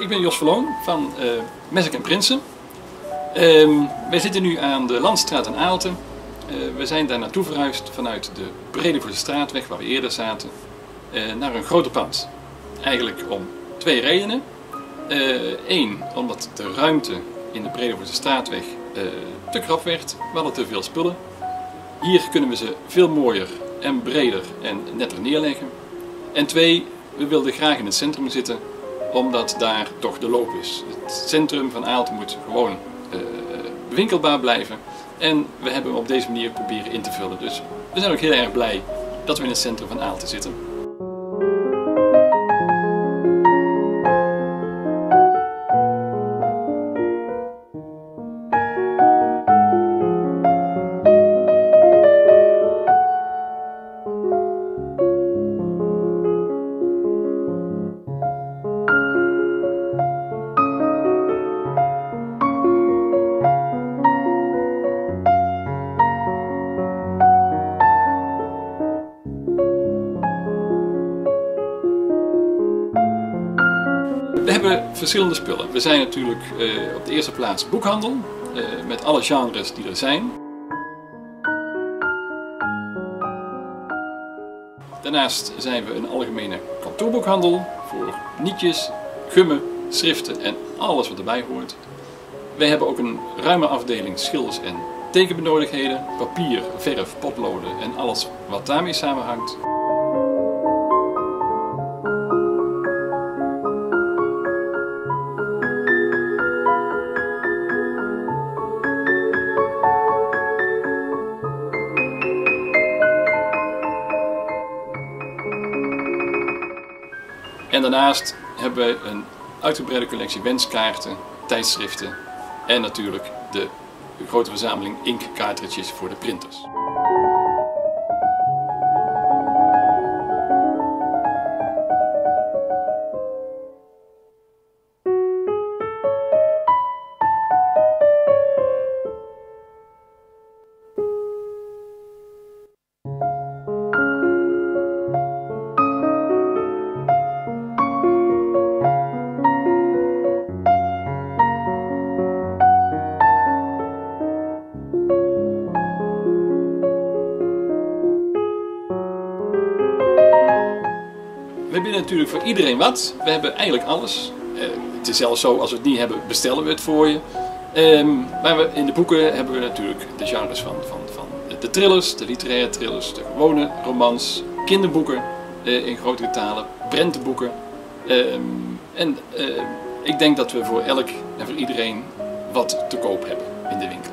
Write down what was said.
ik ben Jos Verloon van uh, Messek en Prinsen. Uh, wij zitten nu aan de Landstraat in Aalten. Uh, we zijn daar naartoe verhuisd vanuit de Bredevoortse straatweg, waar we eerder zaten, naar een groter pand. Eigenlijk om twee redenen. Eén, omdat de ruimte in de Bredevoortse straatweg te krap werd. We hadden te veel spullen. Hier kunnen we ze veel mooier en breder en netter neerleggen. En twee, we wilden graag in het centrum zitten omdat daar toch de loop is. Het centrum van Aalten moet gewoon uh, bewinkelbaar blijven. En we hebben hem op deze manier proberen in te vullen. Dus we zijn ook heel erg blij dat we in het centrum van Aalten zitten. We hebben verschillende spullen. We zijn natuurlijk uh, op de eerste plaats boekhandel, uh, met alle genres die er zijn. Daarnaast zijn we een algemene kantoorboekhandel voor nietjes, gummen, schriften en alles wat erbij hoort. Wij hebben ook een ruime afdeling schilders en tekenbenodigdheden, papier, verf, potloden en alles wat daarmee samenhangt. Daarnaast hebben we een uitgebreide collectie wenskaarten, tijdschriften en natuurlijk de grote verzameling inkkaartjes voor de printers. We hebben natuurlijk voor iedereen wat. We hebben eigenlijk alles. Uh, het is zelfs zo, als we het niet hebben, bestellen we het voor je. Um, maar we, in de boeken hebben we natuurlijk de genres van, van, van de thrillers, de literaire thrillers, de gewone romans, kinderboeken uh, in grote talen, prentenboeken. Um, en uh, ik denk dat we voor elk en voor iedereen wat te koop hebben in de winkel.